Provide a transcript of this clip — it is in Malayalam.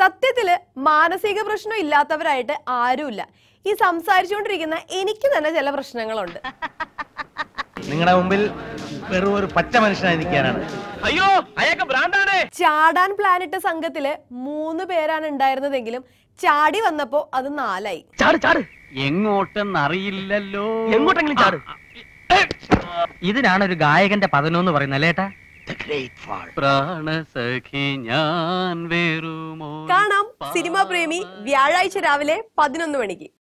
സത്യത്തിൽ മാനസിക പ്രശ്നം ഇല്ലാത്തവരായിട്ട് ആരുമില്ല. ഈ സംസാരിച്ചുകൊണ്ടിരിക്കുന്ന എനിക്ക് തന്നെ ചില പ്രശ്നങ്ങളുണ്ട്. നിങ്ങളുടെ മുമ്പിൽ വെറും ഒരു പച്ച മനുഷ്യനായി നിൽക്കാനാണ് അയ്യോ അയാൾക്ക് ഭ്രാന്താണ്. ചാടാൻ പ്ലാനിട്ട സംഘത്തിൽ മൂന്ന് പേരാണ് ഉണ്ടായിരുന്നതെങ്കിലും ചാടി വന്നപ്പോ അത് നാലായി. ചാട് ചാട്. എങ്ങോട്ടെന്നറിയില്ലല്ലോ. എങ്ങോട്ടെങ്കിലും ചാട്. ഇതിനാണ് ഒരു ഗായകന്റെ പതനോന്ന് പറയുന്നത് അല്ലേട്ടാ പ്രാണസഖി ഞാൻ വേറുമോ? സിനിമാ പ്രേമി വ്യാഴാഴ്ച രാവിലെ പതിനൊന്ന് മണിക്ക്.